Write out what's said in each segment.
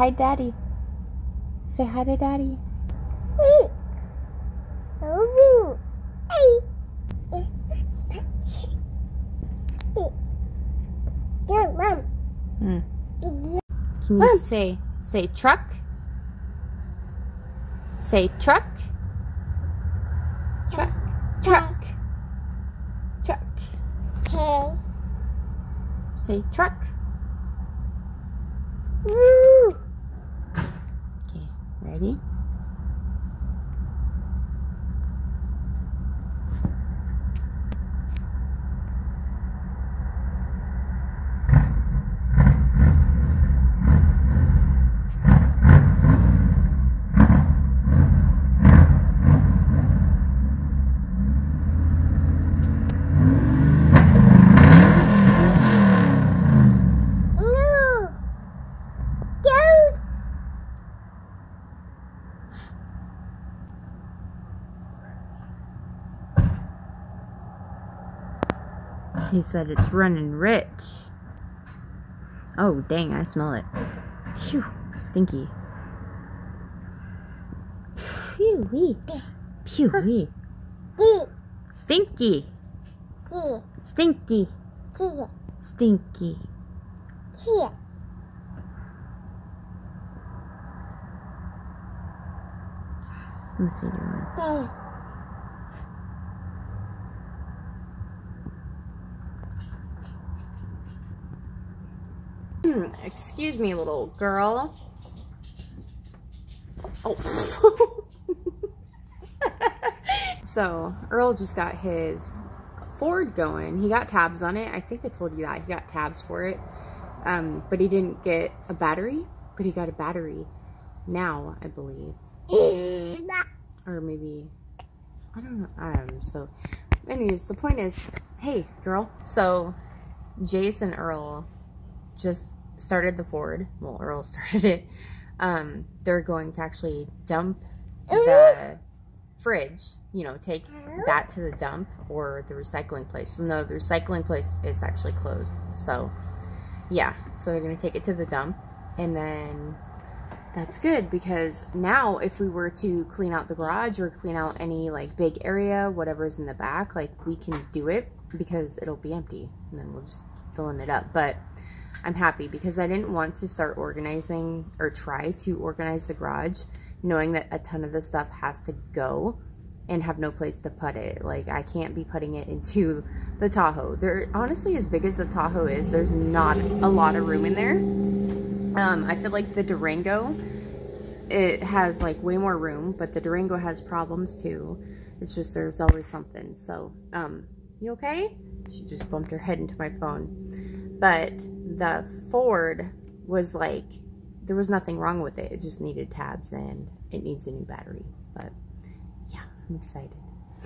Hi, Daddy. Say hi to Daddy. Mm. Can you say say truck? Say truck. Truck. Truck. Truck. Say truck. Okay, ready? He said it's running rich. Oh, dang, I smell it. Phew, stinky. Phew-wee. Phew-wee. Stinky. Stinky. Stinky. Let me see your one. Excuse me, little girl. Oh. so, Earl just got his Ford going. He got tabs on it. I think I told you that. He got tabs for it. Um, but he didn't get a battery. But he got a battery now, I believe. or maybe, I don't know. Um, so, anyways, the point is, hey, girl. So, Jason Earl just started the Ford. Well, Earl started it. Um, they're going to actually dump the fridge, you know, take that to the dump or the recycling place. No, the recycling place is actually closed. So, yeah. So they're going to take it to the dump. And then that's good because now if we were to clean out the garage or clean out any like big area, whatever's in the back, like we can do it because it'll be empty. And then we'll just filling it up. But I'm happy because I didn't want to start organizing or try to organize the garage knowing that a ton of the stuff has to go and have no place to put it. Like I can't be putting it into the Tahoe. There honestly as big as the Tahoe is, there's not a lot of room in there. Um, I feel like the Durango it has like way more room, but the Durango has problems too. It's just there's always something. So, um, you okay? She just bumped her head into my phone. But the Ford was like, there was nothing wrong with it. It just needed tabs and it needs a new battery. But yeah, I'm excited.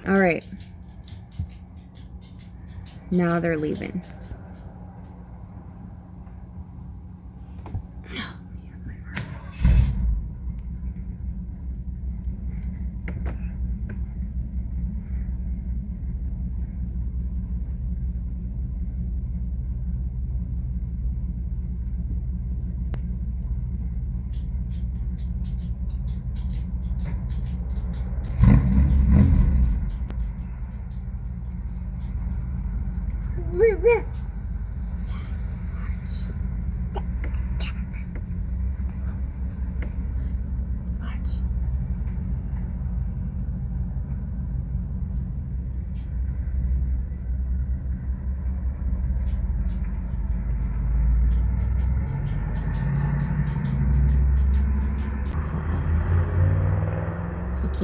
All right. Now they're leaving.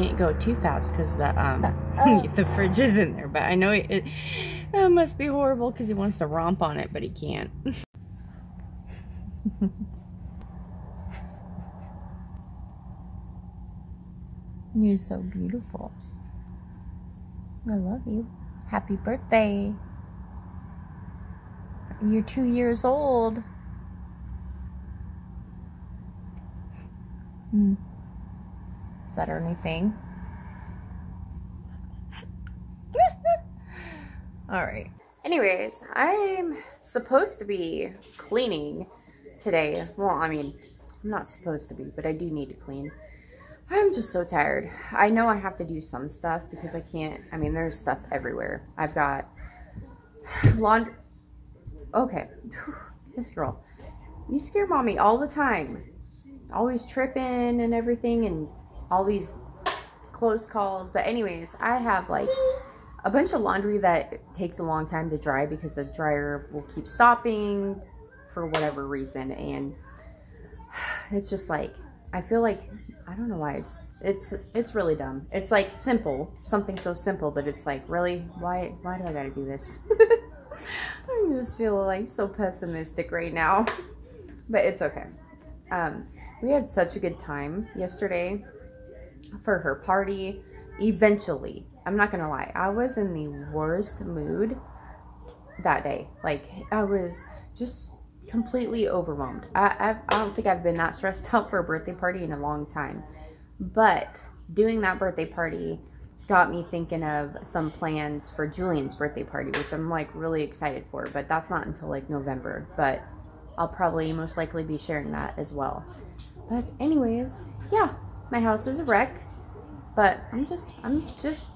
Can't go too fast because the um the fridge is in there. But I know it, it that must be horrible because he wants to romp on it, but he can't. You're so beautiful. I love you. Happy birthday. You're two years old. Hmm. Is that our new thing? All right. Anyways, I'm supposed to be cleaning today. Well, I mean, I'm not supposed to be, but I do need to clean. I'm just so tired. I know I have to do some stuff because I can't, I mean, there's stuff everywhere. I've got laundry. Okay. This girl. You scare mommy all the time. Always tripping and everything and all these close calls. But anyways, I have like a bunch of laundry that takes a long time to dry because the dryer will keep stopping for whatever reason. And it's just like, I feel like, I don't know why it's, it's, it's really dumb. It's like simple, something so simple, but it's like, really, why, why do I gotta do this? I just feel like so pessimistic right now, but it's okay. Um, we had such a good time yesterday for her party. Eventually, I'm not gonna lie, I was in the worst mood that day. Like, I was just completely overwhelmed. I, I, I don't think I've been that stressed out for a birthday party in a long time. But doing that birthday party got me thinking of some plans for Julian's birthday party, which I'm like really excited for, but that's not until like November. But I'll probably most likely be sharing that as well. But anyways, yeah, my house is a wreck, but I'm just I'm just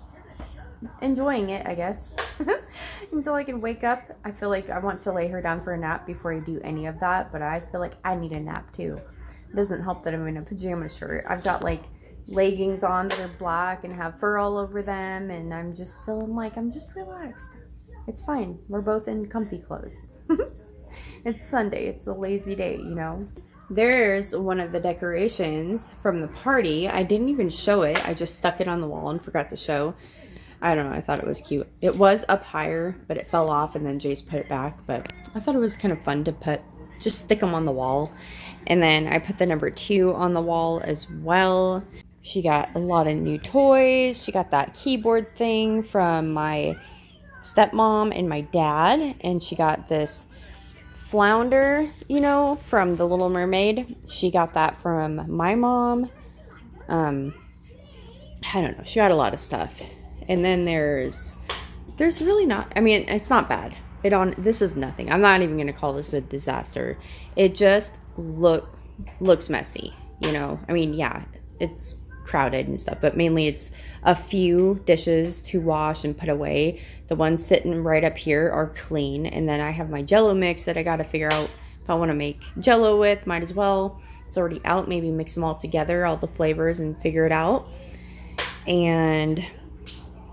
enjoying it, I guess. Until I can wake up. I feel like I want to lay her down for a nap before I do any of that, but I feel like I need a nap too. It doesn't help that I'm in a pajama shirt. I've got like leggings on that are black and have fur all over them and I'm just feeling like I'm just relaxed. It's fine. We're both in comfy clothes. it's Sunday. It's a lazy day, you know. There's one of the decorations from the party. I didn't even show it. I just stuck it on the wall and forgot to show. I don't know. I thought it was cute. It was up higher, but it fell off and then Jace put it back. But I thought it was kind of fun to put, just stick them on the wall. And then I put the number two on the wall as well. She got a lot of new toys. She got that keyboard thing from my stepmom and my dad. And she got this flounder, you know, from The Little Mermaid. She got that from my mom. Um, I don't know. She got a lot of stuff. And then there's, there's really not, I mean, it's not bad. It on, this is nothing. I'm not even going to call this a disaster. It just look, looks messy, you know? I mean, yeah, it's crowded and stuff, but mainly it's a few dishes to wash and put away. The ones sitting right up here are clean. And then I have my jello mix that I got to figure out if I want to make jello with, might as well. It's already out, maybe mix them all together, all the flavors and figure it out. And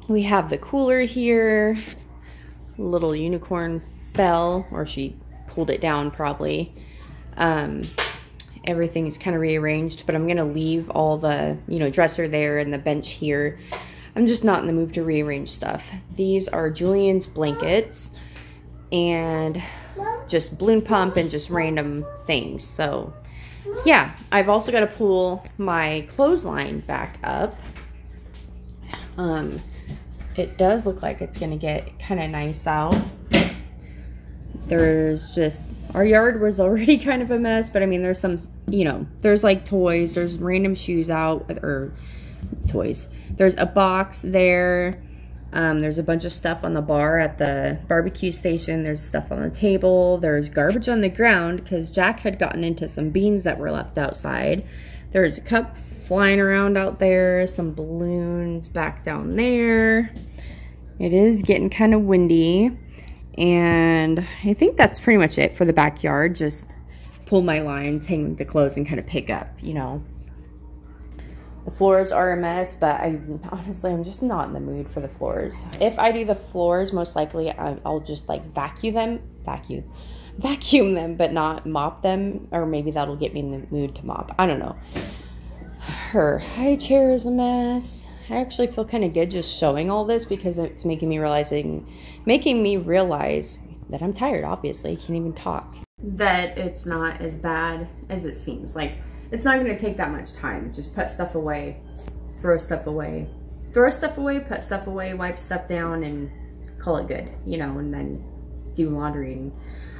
we have the cooler here. Little unicorn fell, or she pulled it down probably. Um, everything is kind of rearranged, but I'm going to leave all the, you know, dresser there and the bench here. I'm just not in the mood to rearrange stuff. These are Julian's blankets and just balloon pump and just random things. So yeah, I've also got to pull my clothesline back up. Um, it does look like it's going to get kind of nice out. There's just, our yard was already kind of a mess, but I mean, there's some, you know, there's like toys, there's random shoes out, or toys. There's a box there. Um, there's a bunch of stuff on the bar at the barbecue station. There's stuff on the table. There's garbage on the ground because Jack had gotten into some beans that were left outside. There's a cup flying around out there. Some balloons back down there. It is getting kind of windy. And I think that's pretty much it for the backyard. Just pull my lines, hang the clothes, and kind of pick up, you know. The floors are a mess, but I honestly, I'm just not in the mood for the floors. If I do the floors, most likely I'll just like vacuum them, vacuum, vacuum them, but not mop them, or maybe that'll get me in the mood to mop. I don't know. Her high chair is a mess. I actually feel kind of good just showing all this because it's making me realizing, making me realize that I'm tired, obviously. I can't even talk. That it's not as bad as it seems. Like, it's not to take that much time. Just put stuff away, throw stuff away, throw stuff away, put stuff away, wipe stuff down, and call it good, you know, and then do laundry. And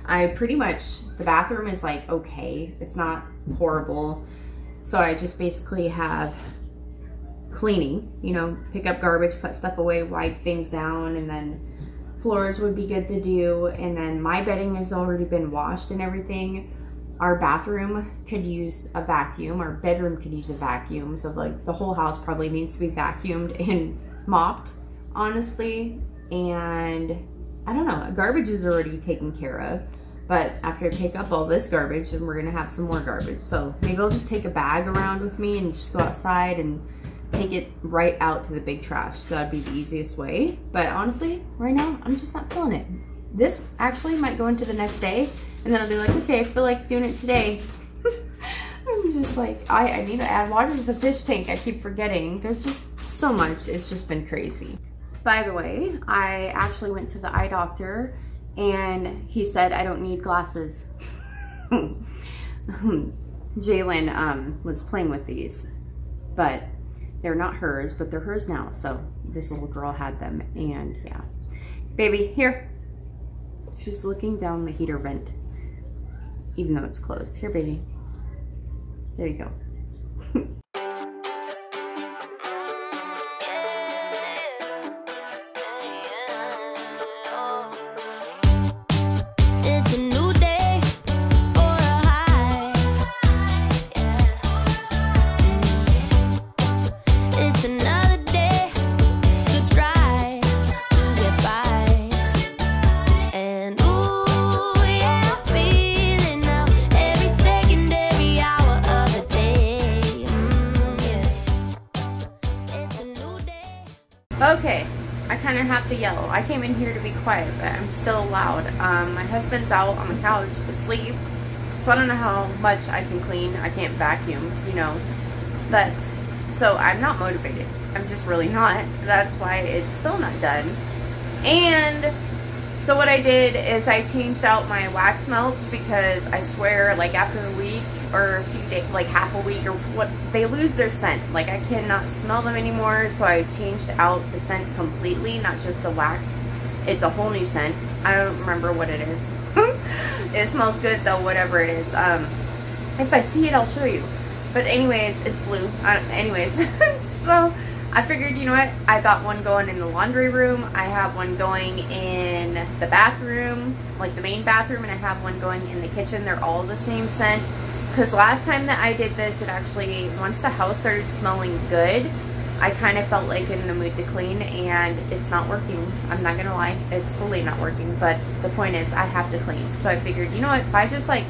I pretty much, the bathroom is like okay. It's not horrible. So I just basically have cleaning, you know, pick up garbage, put stuff away, wipe things down, and then floors would be good to do. And then my bedding has already been washed and everything. Our bathroom could use a vacuum, our bedroom could use a vacuum. So like the whole house probably needs to be vacuumed and mopped, honestly. And I don't know, garbage is already taken care of. But after I pick up all this garbage, then we're gonna have some more garbage. So maybe I'll just take a bag around with me and just go outside and take it right out to the big trash. That'd be the easiest way. But honestly, right now, I'm just not feeling it. This actually might go into the next day and then I'll be like, okay, I feel like doing it today. I'm just like, I, I need to add water to the fish tank. I keep forgetting. There's just so much. It's just been crazy. By the way, I actually went to the eye doctor and he said I don't need glasses. Jalen um, was playing with these, but they're not hers, but they're hers now. So this little girl had them and yeah. Baby, here. She's looking down the heater vent, even though it's closed. Here, baby. There you go. quiet, but I'm still loud. Um, my husband's out on the couch asleep, so I don't know how much I can clean. I can't vacuum, you know. But, so I'm not motivated. I'm just really not. That's why it's still not done. And so what I did is I changed out my wax melts because I swear like after a week or a few days, like half a week or what, they lose their scent. Like I cannot smell them anymore. So I changed out the scent completely, not just the wax. It's a whole new scent. I don't remember what it is. it smells good though, whatever it is. Um, if I see it, I'll show you. But anyways, it's blue. Uh, anyways, so I figured, you know what, I got one going in the laundry room, I have one going in the bathroom, like the main bathroom, and I have one going in the kitchen. They're all the same scent. Because last time that I did this, it actually, once the house started smelling good, I kind of felt like in the mood to clean, and it's not working. I'm not to lie, it's totally not working. But the point is, I have to clean. So I figured, you know what, if I just like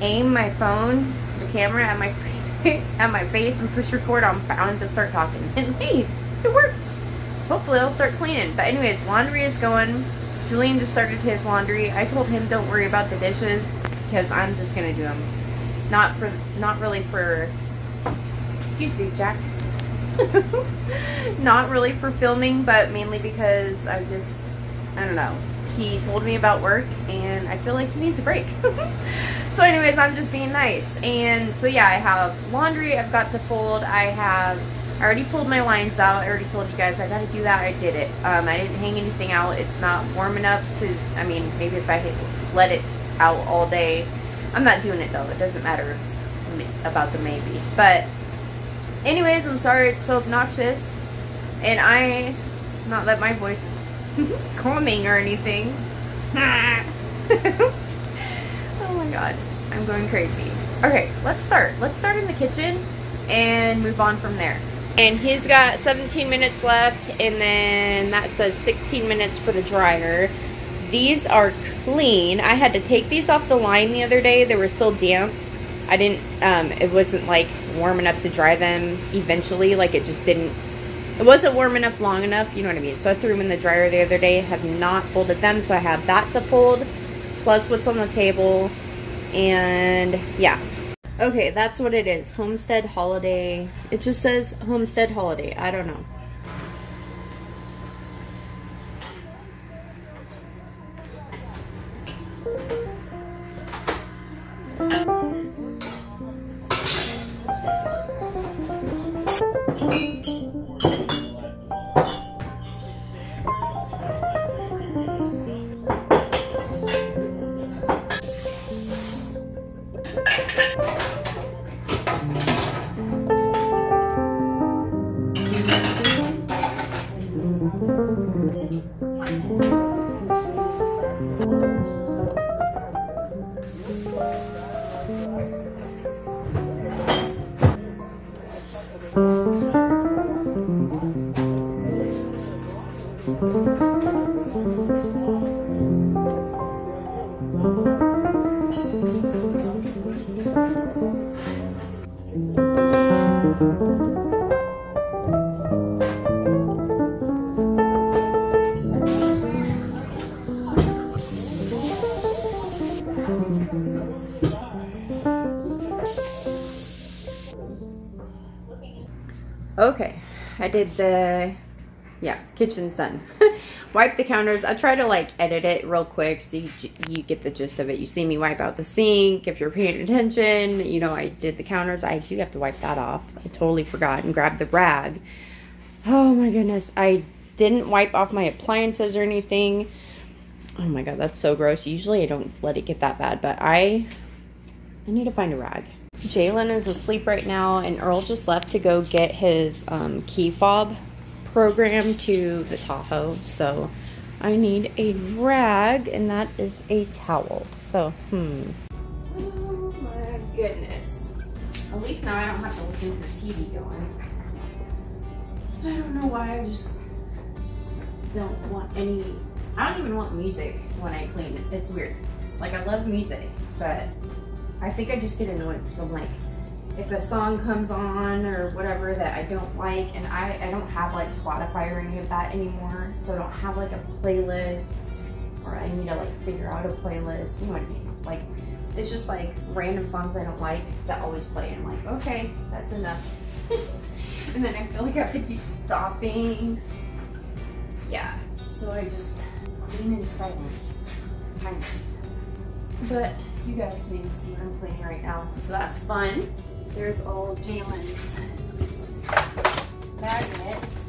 aim my phone, the camera at my at my face and push record, I'm bound to start talking. And hey, it worked. Hopefully I'll start cleaning. But anyways, laundry is going. Julian just started his laundry. I told him don't worry about the dishes because I'm just gonna do them. Not for, not really for, excuse me, Jack. not really for filming, but mainly because I just, I don't know. He told me about work and I feel like he needs a break. So anyways, I'm just being nice. And so yeah, I have laundry I've got to fold. I have, I already pulled my lines out. I already told you guys I got to do that. I did it. Um, I didn't hang anything out. It's not warm enough to, I mean, maybe if I hit, let it out all day. I'm not doing it though. It doesn't matter about the maybe. But anyways, I'm sorry it's so obnoxious. And I, not that my voice is calming or anything. Oh my god, I'm going crazy. Okay, let's start. Let's start in the kitchen and move on from there. And he's got 17 minutes left, and then that says 16 minutes for the dryer. These are clean. I had to take these off the line the other day. They were still damp. I didn't, um, it wasn't like warm enough to dry them eventually. Like it just didn't, it wasn't warm enough long enough. You know what I mean? So I threw them in the dryer the other day. Have not folded them, so I have that to fold. Plus what's on the table and yeah. Okay, that's what it is. Homestead Holiday. It just says Homestead Holiday. I don't know. Did the, yeah, kitchen's done. wipe the counters. I try to like edit it real quick so you, you get the gist of it. You see me wipe out the sink. If you're paying attention, you know, I did the counters. I do have to wipe that off. I totally forgot and grab the rag. Oh my goodness. I didn't wipe off my appliances or anything. Oh my God, that's so gross. Usually I don't let it get that bad, but I, I need to find a rag. Jalen is asleep right now, and Earl just left to go get his um, key fob program to the Tahoe. So I need a rag, and that is a towel. So, hmm. Oh my goodness. At least now I don't have to listen to the TV going. I don't know why I just don't want any, I don't even want music when I clean. It's weird. Like I love music, but I think I just get annoyed because I'm like, if a song comes on or whatever that I don't like, and I, I don't have like Spotify or any of that anymore, so I don't have like a playlist, or I need to like figure out a playlist, you know what I mean? Like, it's just like random songs I don't like that always play, and I'm like, okay, that's enough. and then I feel like I have to keep stopping. Yeah, so I just clean in silence, kind of. But you guys can even see what I'm playing right now. So that's fun. There's all Jalen's magnets.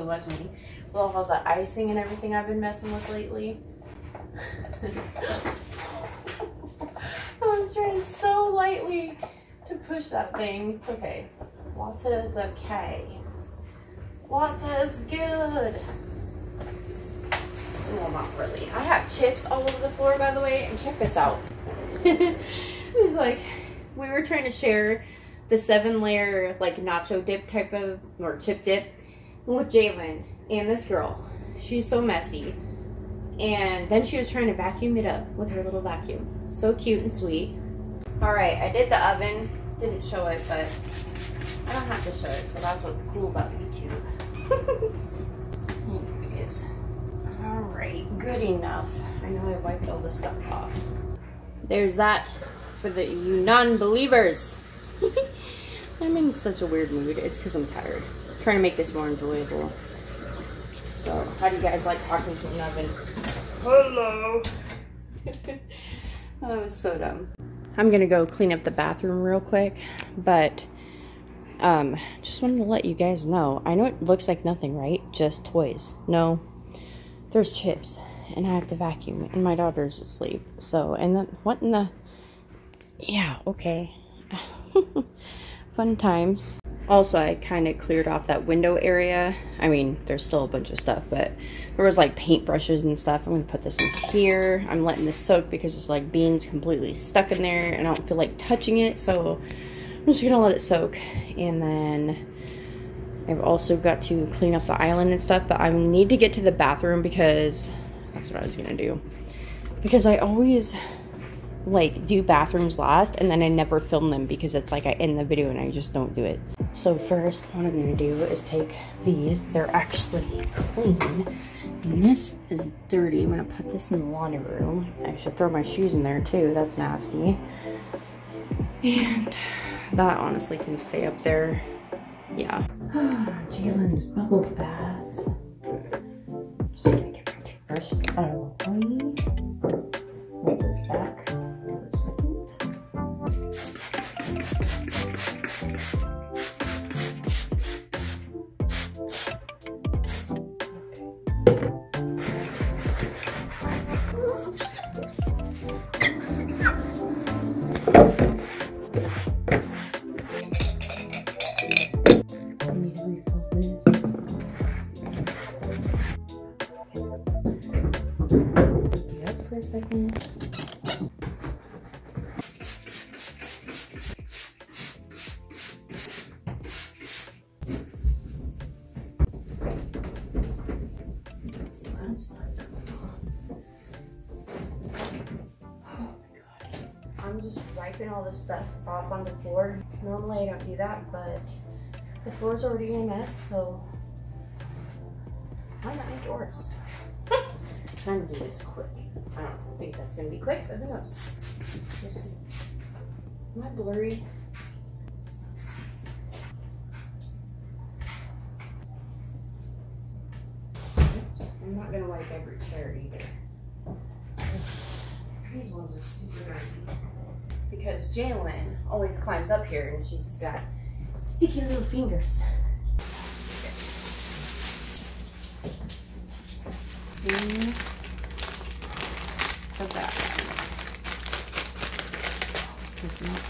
Probably was me. With all the icing and everything I've been messing with lately. I was trying so lightly to push that thing. It's okay. Wata is okay. Wata is good. Well, not really. I have chips all over the floor, by the way, and check this out. it was like, we were trying to share the seven layer, like, nacho dip type of, or chip dip with Jalen and this girl. She's so messy. And then she was trying to vacuum it up with her little vacuum. So cute and sweet. All right, I did the oven. Didn't show it, but I don't have to show it, so that's what's cool about YouTube. Anyways. All right, good enough. I know I wiped all the stuff off. There's that for the you non-believers. I'm in such a weird mood. It's because I'm tired. I'm trying to make this more enjoyable. So, how do you guys like talking to an oven? Hello. oh, that was so dumb. I'm gonna go clean up the bathroom real quick, but um, just wanted to let you guys know. I know it looks like nothing, right? Just toys. No, there's chips, and I have to vacuum, and my daughter's asleep. So, and then what in the? Yeah, okay. Fun times. Also, I kind of cleared off that window area. I mean, there's still a bunch of stuff, but there was like paintbrushes and stuff. I'm going to put this in here. I'm letting this soak because there's like beans completely stuck in there and I don't feel like touching it. So I'm just going to let it soak. And then I've also got to clean up the island and stuff, but I need to get to the bathroom because that's what I was going to do. Because I always like do bathrooms last and then I never film them because it's like I end the video and I just don't do it. So first what I'm gonna do is take these. They're actually clean. And this is dirty. I'm gonna put this in the laundry room. I should throw my shoes in there too. That's nasty. And that honestly can stay up there. Yeah. Jalen's bubble bath. Just gonna get my toothbrushes out of the way. This back second. Oh. I'm just wiping all this stuff off on the floor. Normally I don't do that, but the floor's already in a mess, so why not make worse? trying to do this quick. I don't think that's gonna be quick, but who knows? See. Am I blurry? Oops. I'm not gonna like every chair either. These ones are super dirty. Because Jalen always climbs up here and she's got sticky little fingers. Mm. Put that does not fit. What you do to me is in confliction, a straight contradiction with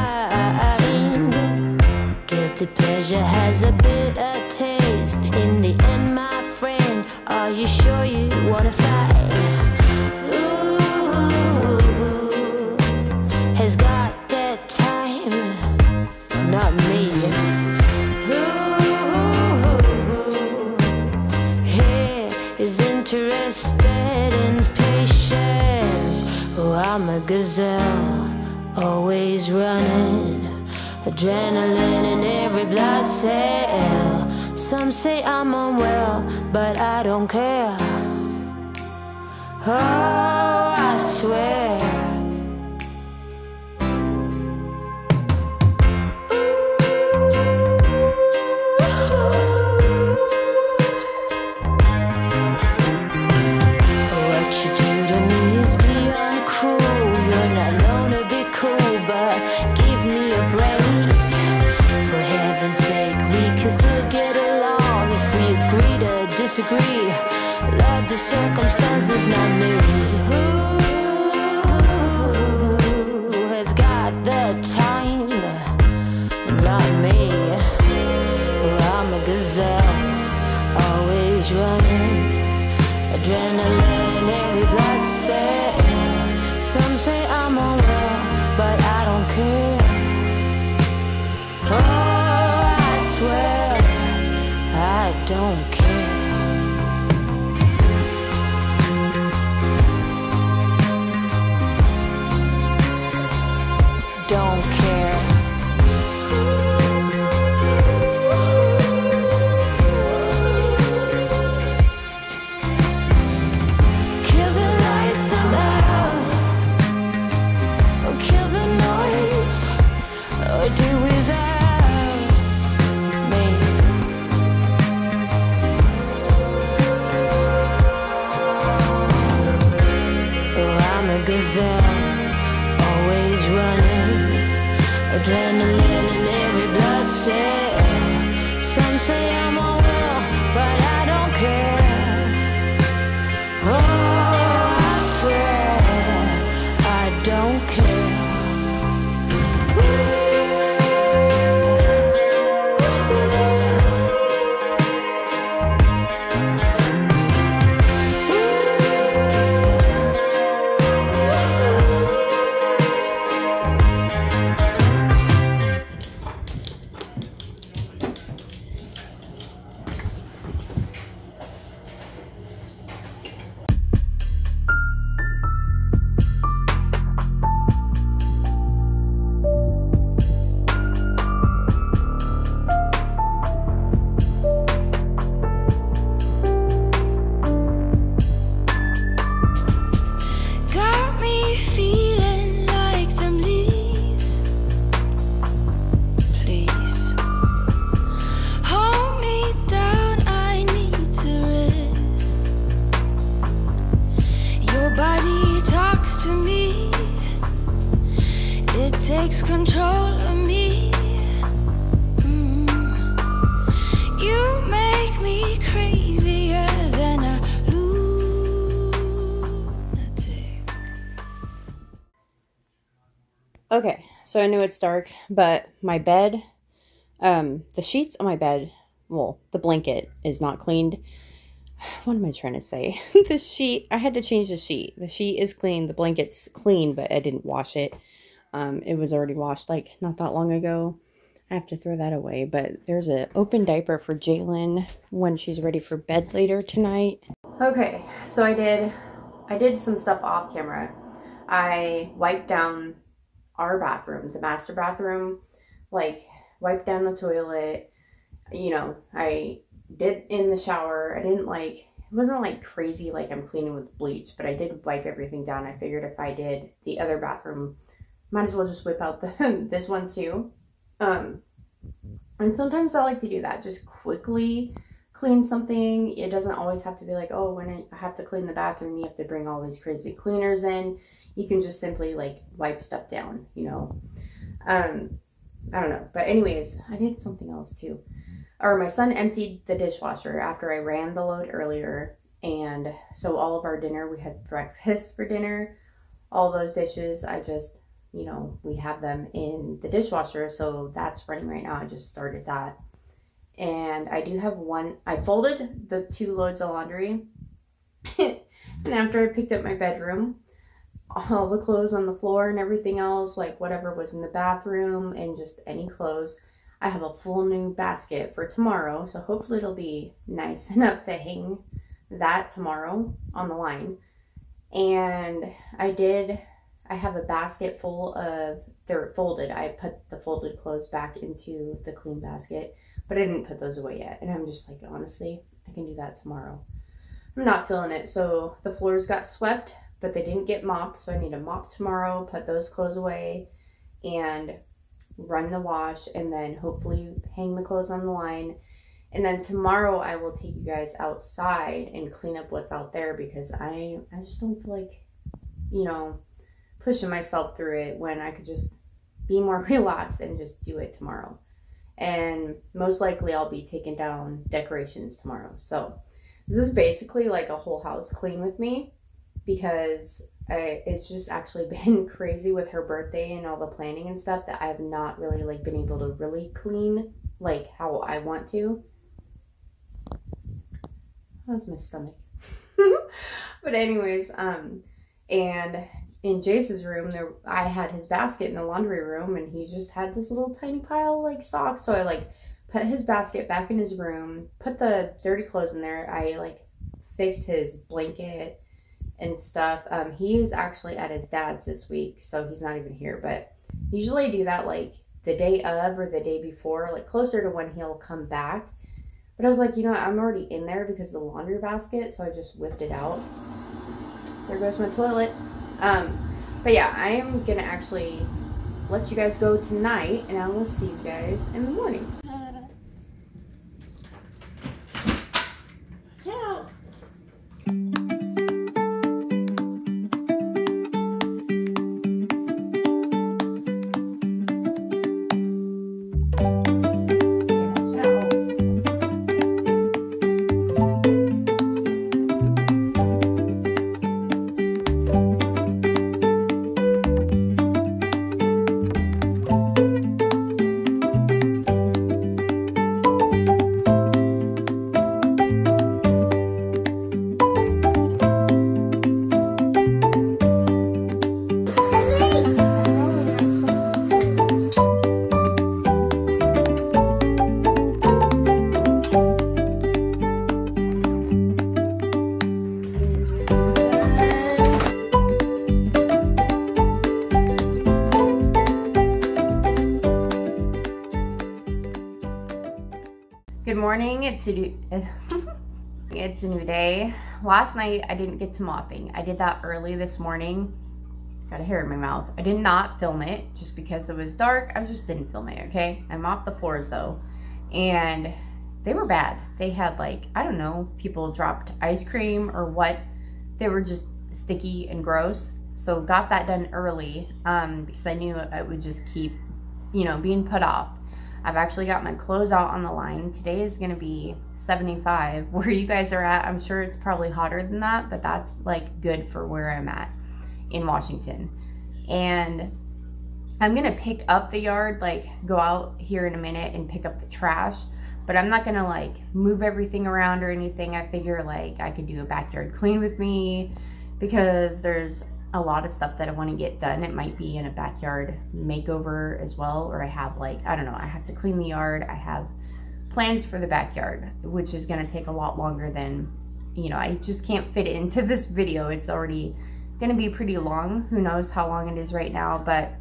Pleasure has a bitter taste. In the end, my friend, are you sure you wanna fight? Ooh, has got that time, not me. Ooh, he is interested in patience. Oh, I'm a gazelle, always running. Adrenaline in every blood cell. Some say I'm unwell, but I don't care. Oh, I swear. Circumstances, not me. Okay, so I know it's dark, but my bed, um, the sheets on my bed, well, the blanket is not cleaned. What am I trying to say? the sheet, I had to change the sheet. The sheet is clean, the blanket's clean, but I didn't wash it. Um, it was already washed like not that long ago. I have to throw that away, but there's an open diaper for Jalen when she's ready for bed later tonight. Okay, so I did, I did some stuff off camera. I wiped down our bathroom, the master bathroom, like wiped down the toilet. You know, I did in the shower. I didn't like, it wasn't like crazy like I'm cleaning with bleach, but I did wipe everything down. I figured if I did the other bathroom, might as well just whip out the this one too. Um, and sometimes I like to do that, just quickly clean something. It doesn't always have to be like, oh, when I have to clean the bathroom, you have to bring all these crazy cleaners in. You can just simply like wipe stuff down, you know. Um, I don't know. But anyways, I did something else too. Or my son emptied the dishwasher after I ran the load earlier. And so all of our dinner, we had breakfast for dinner. All those dishes, I just, you know, we have them in the dishwasher. So that's running right now. I just started that. And I do have one, I folded the two loads of laundry. and after I picked up my bedroom, all the clothes on the floor and everything else, like whatever was in the bathroom and just any clothes. I have a full new basket for tomorrow, so hopefully it'll be nice enough to hang that tomorrow on the line. And I did, I have a basket full of, they're folded. I put the folded clothes back into the clean basket, but I didn't put those away yet. And I'm just like, honestly, I can do that tomorrow. I'm not feeling it. So the floors got swept, but they didn't get mopped. So I need to mop tomorrow, put those clothes away, and run the wash, and then hopefully hang the clothes on the line. And then tomorrow I will take you guys outside and clean up what's out there because I I just don't feel like, you know, pushing myself through it when I could just be more relaxed and just do it tomorrow. And most likely I'll be taking down decorations tomorrow. So this is basically like a whole house clean with me because I, it's just actually been crazy with her birthday and all the planning and stuff that I have not really like been able to really clean like how I want to. How's my stomach? but anyways, um, and in Jace's room, there I had his basket in the laundry room, and he just had this little tiny pile like socks. So I like put his basket back in his room, put the dirty clothes in there. I like fixed his blanket and stuff. Um, he is actually at his dad's this week, so he's not even here. But usually I do that like the day of or the day before, like closer to when he'll come back. But I was like, you know what? I'm already in there because the laundry basket, so I just whipped it out. There goes my toilet. Um, but yeah, I am gonna actually let you guys go tonight, and I will see you guys in the morning. It's a new, it's a new day. Last night I didn't get to mopping. I did that early this morning. Got a hair in my mouth. I did not film it just because it was dark. I just didn't film it, okay? I mopped the floors though. And they were bad. They had like, I don't know, people dropped ice cream or what. They were just sticky and gross. So got that done early um, because I knew it would just keep, you know, being put off. I've actually got my clothes out on the line. Today is going to be 75. Where you guys are at, I'm sure it's probably hotter than that, but that's like good for where I'm at in Washington. And I'm to pick up the yard, like go out here in a minute and pick up the trash, but I'm not to like move everything around or anything. I figure like I could do a backyard clean with me because there's a lot of stuff that I want to get done. It might be in a backyard makeover as well, or I have like, I don't know, I have to clean the yard. I have plans for the backyard, which is going to take a lot longer than, you know, I just can't fit it into this video. It's already going to be pretty long. Who knows how long it is right now, but,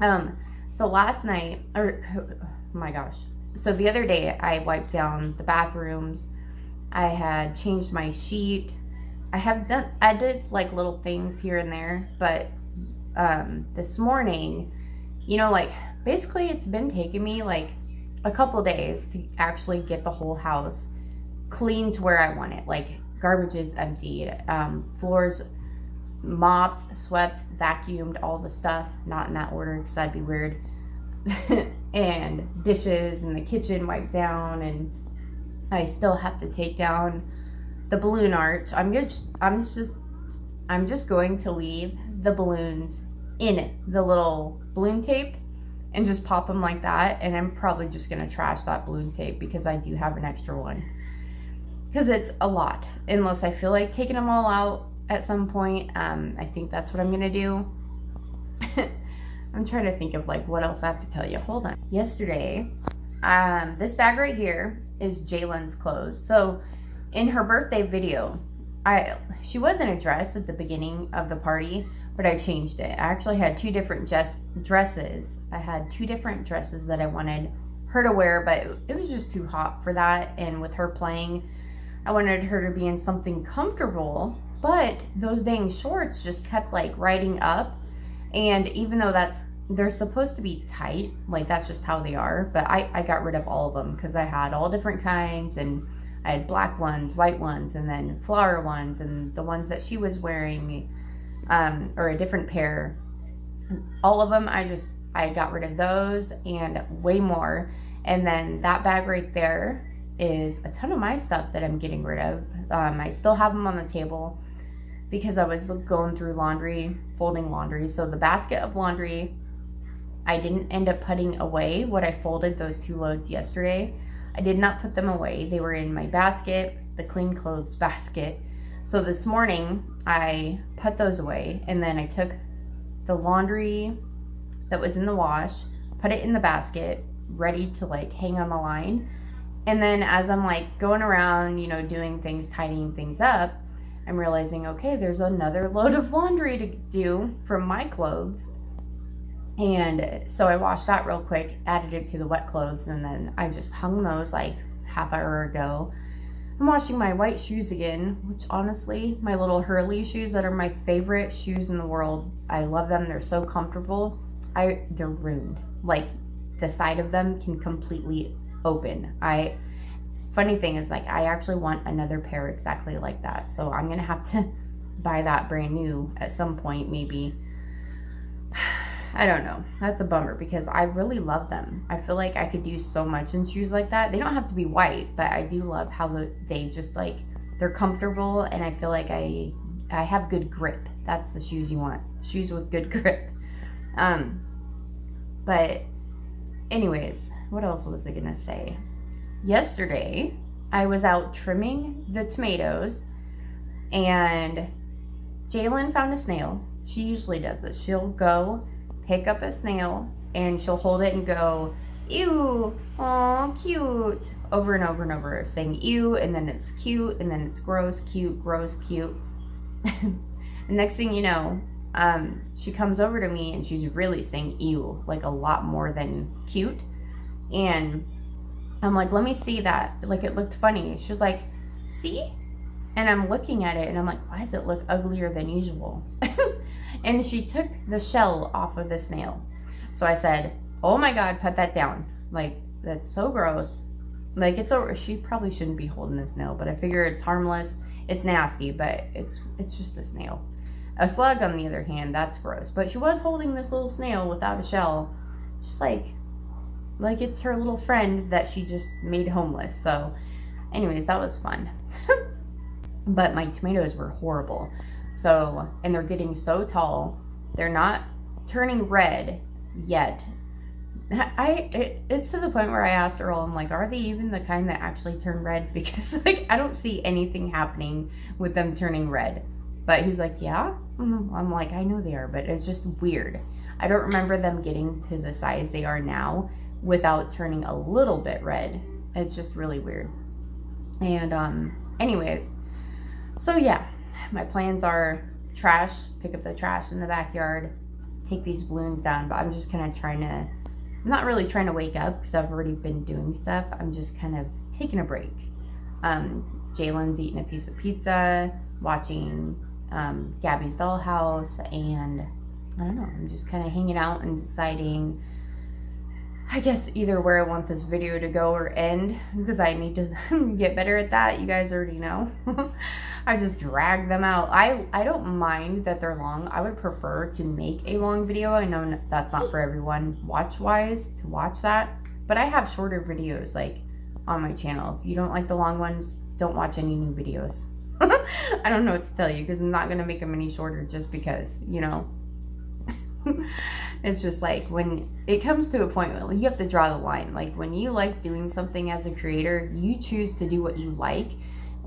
um, so last night, or, oh my gosh. So the other day I wiped down the bathrooms. I had changed my sheet. I have done, I did like little things here and there, but um, this morning, you know, like basically it's been taking me like a couple days to actually get the whole house clean to where I want it. Like garbage is emptied, um, floors mopped, swept, vacuumed, all the stuff, not in that order because that'd be weird. and dishes in the kitchen wiped down and I still have to take down the balloon arch. I'm just I'm just I'm just going to leave the balloons in the little balloon tape and just pop them like that and I'm probably just going to trash that balloon tape because I do have an extra one. Cuz it's a lot unless I feel like taking them all out at some point. Um, I think that's what I'm going to do. I'm trying to think of like what else I have to tell you. Hold on. Yesterday, um, this bag right here is Jalen's clothes. So in her birthday video, I she was in a dress at the beginning of the party, but I changed it. I actually had two different just dresses. I had two different dresses that I wanted her to wear, but it, it was just too hot for that. And with her playing, I wanted her to be in something comfortable, but those dang shorts just kept like riding up. And even though that's they're supposed to be tight, like that's just how they are, but I, I got rid of all of them because I had all different kinds and I had black ones, white ones, and then flower ones, and the ones that she was wearing, um, or a different pair. All of them, I just, I got rid of those and way more. And then that bag right there is a ton of my stuff that I'm getting rid of. Um, I still have them on the table because I was going through laundry, folding laundry. So the basket of laundry, I didn't end up putting away what I folded those two loads yesterday. I did not put them away. They were in my basket, the clean clothes basket. So this morning I put those away and then I took the laundry that was in the wash, put it in the basket, ready to like hang on the line. And then as I'm like going around, you know, doing things, tidying things up, I'm realizing, okay, there's another load of laundry to do from my clothes. And so I washed that real quick, added it to the wet clothes, and then I just hung those like half hour ago. I'm washing my white shoes again, which honestly, my little Hurley shoes that are my favorite shoes in the world. I love them. They're so comfortable. I they're ruined. Like the side of them can completely open. I funny thing is like I actually want another pair exactly like that. So I'm going to have to buy that brand new at some point maybe. I don't know. That's a bummer because I really love them. I feel like I could do so much in shoes like that. They don't have to be white, but I do love how the, they just like they're comfortable and I feel like I I have good grip. That's the shoes you want. Shoes with good grip. Um but anyways, what else was I to say? Yesterday, I was out trimming the tomatoes and Jalen found a snail. She usually does this. She'll go pick up a snail and she'll hold it and go, ew, oh, cute, over and over and over, saying ew, and then it's cute, and then it's gross, cute, gross, cute. and next thing you know, um, she comes over to me and she's really saying ew, like a lot more than cute. And I'm like, let me see that. Like it looked funny. She's like, see? And I'm looking at it and I'm like, why does it look uglier than usual? and she took the shell off of the snail. So I said, "Oh my god, put that down. Like that's so gross. Like it's over. She probably shouldn't be holding a snail, but I figure it's harmless. It's nasty, but it's it's just a snail." A slug, on the other hand, that's gross. But she was holding this little snail without a shell, just like, like it's her little friend that she just made homeless. So, anyways, that was fun. but my tomatoes were horrible. So, and they're getting so tall, they're not turning red yet. I it, it's to the point where I asked Earl, I'm like, are they even the kind that actually turn red? Because like I don't see anything happening with them turning red. But he's like, yeah. I'm like, I know they are, but it's just weird. I don't remember them getting to the size they are now without turning a little bit red. It's just really weird. And um, anyways, so yeah, my plans are trash, pick up the trash in the backyard, take these balloons down, but I'm just kind of trying to, I'm not really trying to wake up because I've already been doing stuff. I'm just kind of taking a break. Um, Jalen's eating a piece of pizza, watching um, Gabby's dollhouse, and I don't know, I'm just kind of hanging out and deciding, I guess, either where I want this video to go or end because I need to get better at that. You guys already know. I just drag them out. I, I don't mind that they're long. I would prefer to make a long video. I know that's not for everyone watch-wise to watch that, but I have shorter videos like on my channel. If you don't like the long ones, don't watch any new videos. I don't know what to tell you because I'm not going to make them any shorter just because, you know. it's just like when it comes to a point where you have to draw the line. Like when you like doing something as a creator, you choose to do what you like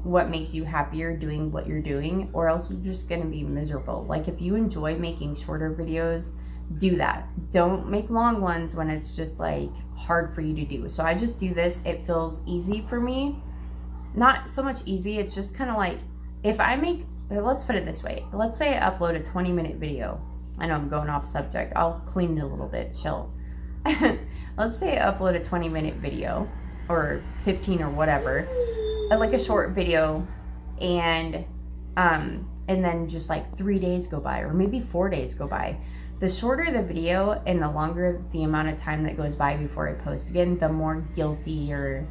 what makes you happier doing what you're doing or else you're just to be miserable. Like if you enjoy making shorter videos, do that. Don't make long ones when it's just like hard for you to do. So I just do this. It feels easy for me. Not so much easy. It's just kind of like if I make, let's put it this way. Let's say I upload a 20 minute video. I know I'm going off subject. I'll clean it a little bit. Chill. let's say I upload a 20 minute video or 15 or whatever like a short video and um and then just like three days go by or maybe four days go by the shorter the video and the longer the amount of time that goes by before i post again the more guilty or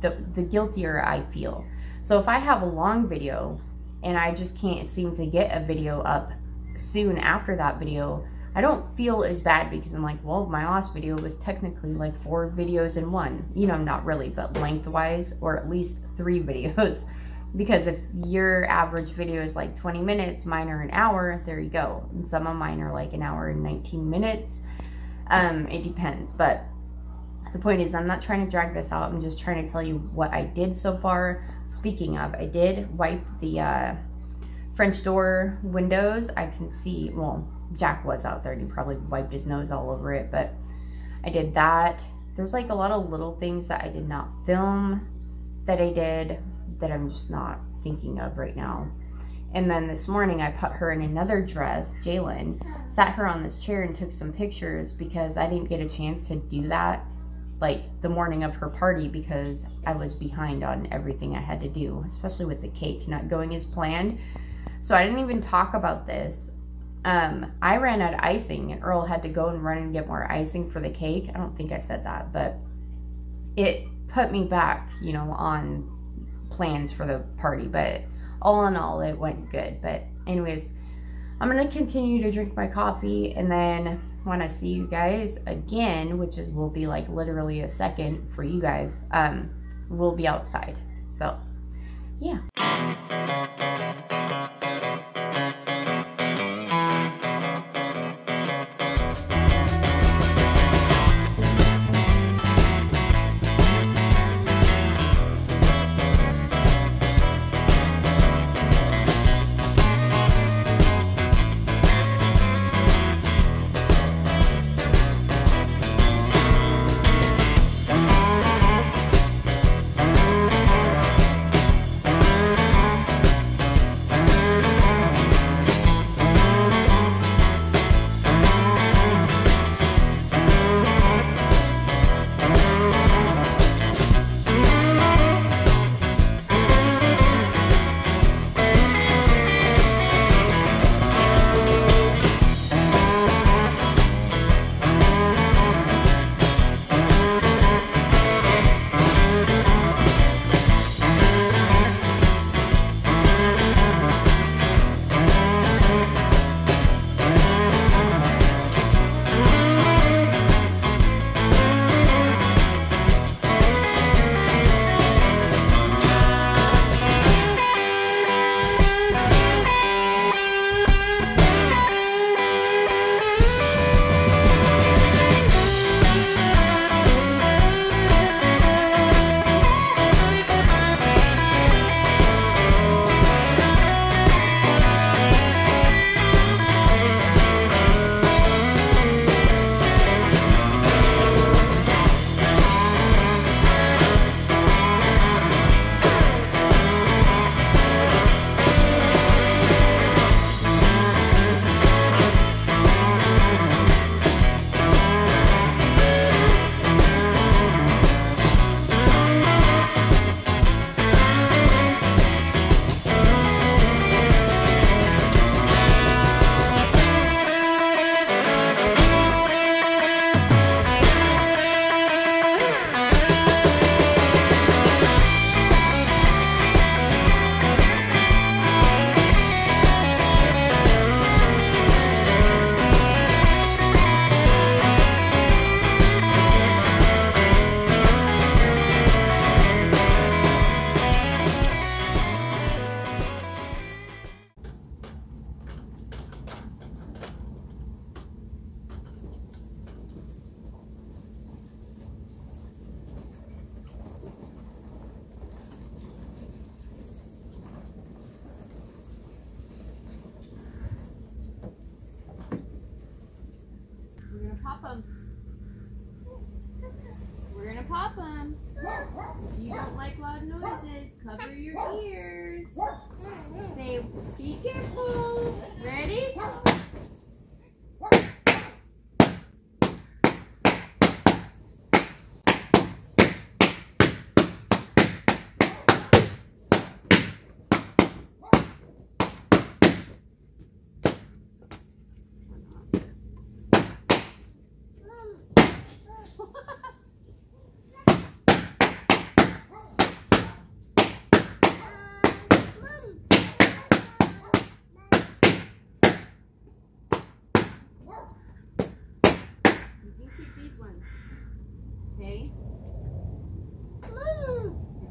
the, the guiltier i feel so if i have a long video and i just can't seem to get a video up soon after that video I don't feel as bad because I'm like, well, my last video was technically like four videos in one. You know, not really, but lengthwise, or at least three videos. because if your average video is like 20 minutes, mine are an hour, there you go. And some of mine are like an hour and 19 minutes. Um, it depends. But the point is, I'm not trying to drag this out. I'm just trying to tell you what I did so far. Speaking of, I did wipe the uh, French door windows. I can see, well, Jack was out there and he probably wiped his nose all over it, but I did that. There's like a lot of little things that I did not film that I did that I'm just not thinking of right now. And then this morning I put her in another dress, Jalen, sat her on this chair and took some pictures because I didn't get a chance to do that like the morning of her party because I was behind on everything I had to do, especially with the cake not going as planned. So I didn't even talk about this um, I ran out of icing and Earl had to go and run and get more icing for the cake. I don't think I said that, but it put me back, you know, on plans for the party. But all in all, it went good. But, anyways, I'm going to continue to drink my coffee and then when I see you guys again, which is will be like literally a second for you guys, um, we'll be outside. So, yeah.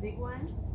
Big ones?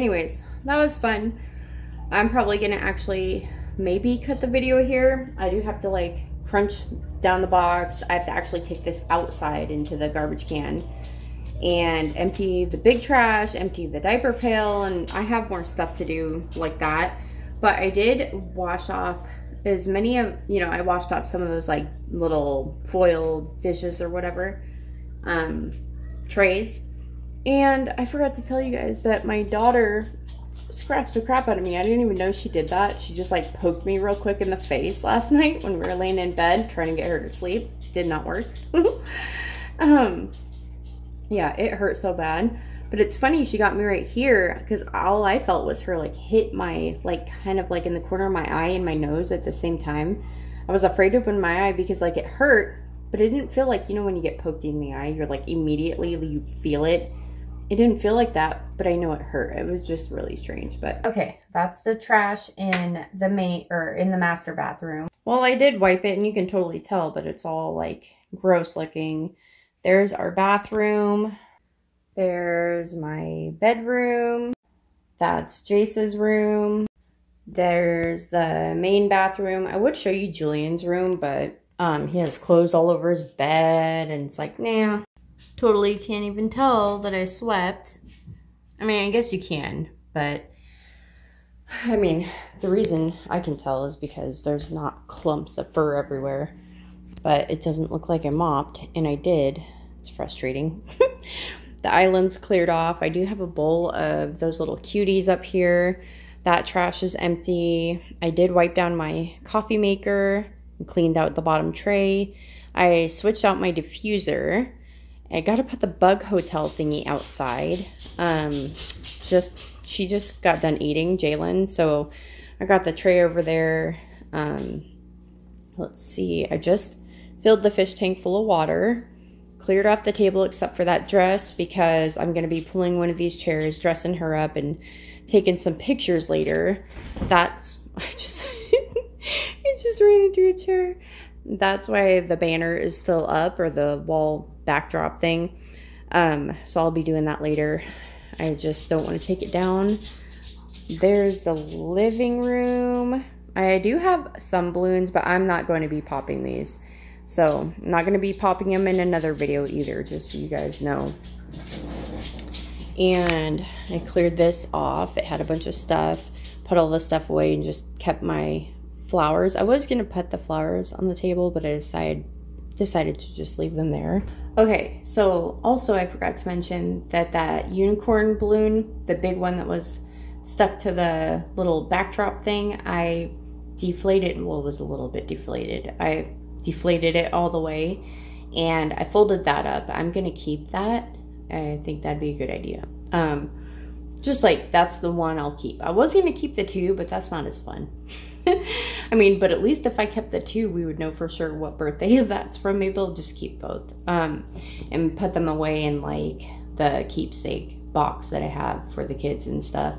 Anyways, that was fun. I'm probably gonna actually maybe cut the video here. I do have to like crunch down the box. I have to actually take this outside into the garbage can and empty the big trash, empty the diaper pail, and I have more stuff to do like that. But I did wash off as many of, you know, I washed off some of those like little foil dishes or whatever, um, trays. And I forgot to tell you guys that my daughter scratched the crap out of me. I didn't even know she did that. She just like poked me real quick in the face last night when we were laying in bed trying to get her to sleep. Did not work. um, yeah, it hurt so bad. But it's funny she got me right here because all I felt was her like hit my like kind of like in the corner of my eye and my nose at the same time. I was afraid to open my eye because like it hurt, but it didn't feel like you know when you get poked in the eye, you're like immediately you feel it. It didn't feel like that, but I know it hurt. It was just really strange. But okay, that's the trash in the main or in the master bathroom. Well, I did wipe it, and you can totally tell, but it's all like gross looking. There's our bathroom. There's my bedroom. That's Jace's room. There's the main bathroom. I would show you Julian's room, but um, he has clothes all over his bed, and it's like, nah. Totally can't even tell that I swept. I mean, I guess you can, but I mean, the reason I can tell is because there's not clumps of fur everywhere, but it doesn't look like I mopped, and I did. It's frustrating. the island's cleared off. I do have a bowl of those little cuties up here. That trash is empty. I did wipe down my coffee maker and cleaned out the bottom tray. I switched out my diffuser. I got to put the bug hotel thingy outside. Um, just she just got done eating, Jalen. So I got the tray over there. Um, let's see. I just filled the fish tank full of water. Cleared off the table except for that dress because I'm going to be pulling one of these chairs, dressing her up, and taking some pictures later. That's I just it just ran into a chair. That's why the banner is still up or the wall backdrop thing. Um, so I'll be doing that later. I just don't want to take it down. There's the living room. I do have some balloons, but I'm not going to be popping these. So I'm not going to be popping them in another video either, just so you guys know. and I cleared this off. It had a bunch of stuff, put all the stuff away and just kept my flowers. I was gonna put the flowers on the table, but I decided decided to just leave them there. Okay, so also I forgot to mention that that unicorn balloon, the big one that was stuck to the little backdrop thing, I deflated, well, it was a little bit deflated. I deflated it all the way and I folded that up. I'm gonna keep that. I think that'd be a good idea. Um, just like that's the one I'll keep. I was gonna keep the two, but that's not as fun. I mean, but at least if I kept the two, we would know for sure what birthday that's from. Maybe I'll just keep both um, and put them away in like the keepsake box that I have for the kids and stuff.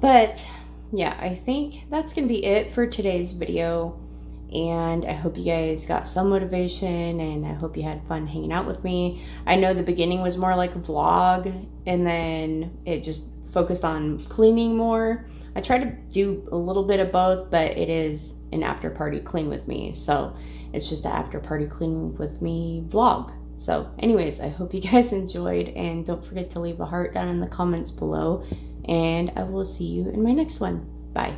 But yeah, I think that's gonna be it for today's video. And I hope you guys got some motivation and I hope you had fun hanging out with me. I know the beginning was more like a vlog and then it just focused on cleaning more. I try to do a little bit of both, but it is an after party clean with me. So it's just an after party clean with me vlog. So anyways, I hope you guys enjoyed and don't forget to leave a heart down in the comments below and I will see you in my next one. Bye.